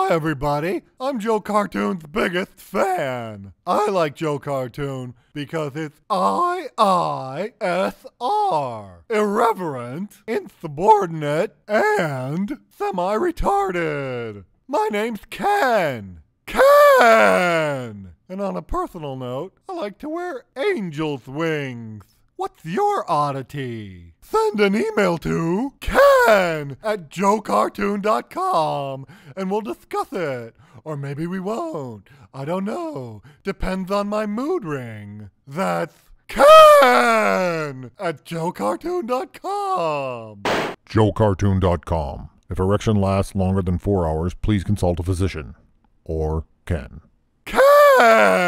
Hi, everybody. I'm Joe Cartoon's biggest fan. I like Joe Cartoon because it's I I S R. Irreverent, insubordinate, and semi retarded. My name's Ken. Ken! And on a personal note, I like to wear angel's wings. What's your oddity? Send an email to ken at joecartoon.com and we'll discuss it. Or maybe we won't. I don't know. Depends on my mood ring. That's ken at joecartoon.com. JoeCartoon.com. If erection lasts longer than four hours, please consult a physician. Or Ken. Ken!